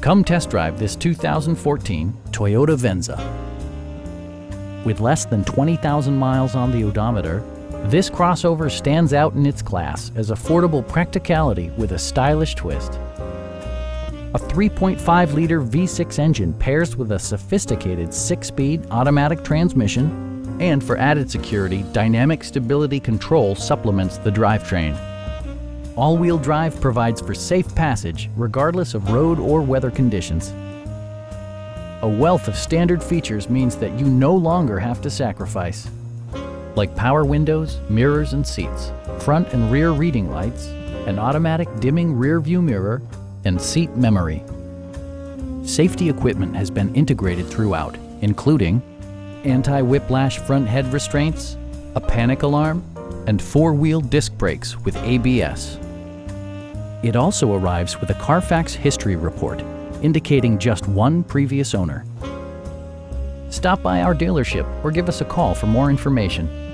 Come test drive this 2014 Toyota Venza. With less than 20,000 miles on the odometer, this crossover stands out in its class as affordable practicality with a stylish twist. A 3.5-liter V6 engine pairs with a sophisticated 6-speed automatic transmission, and for added security, Dynamic Stability Control supplements the drivetrain. All-wheel drive provides for safe passage regardless of road or weather conditions. A wealth of standard features means that you no longer have to sacrifice. Like power windows, mirrors and seats, front and rear reading lights, an automatic dimming rear view mirror, and seat memory. Safety equipment has been integrated throughout, including anti-whiplash front head restraints, a panic alarm, and four-wheel disc brakes with ABS. It also arrives with a Carfax history report, indicating just one previous owner. Stop by our dealership or give us a call for more information.